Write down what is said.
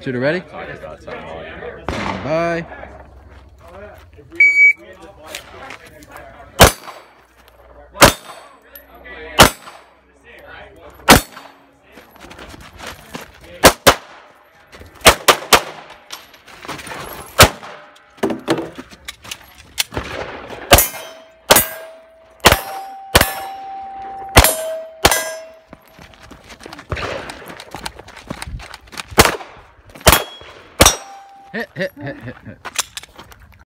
Shooter ready? Bye. Hit, hit, hit, hit.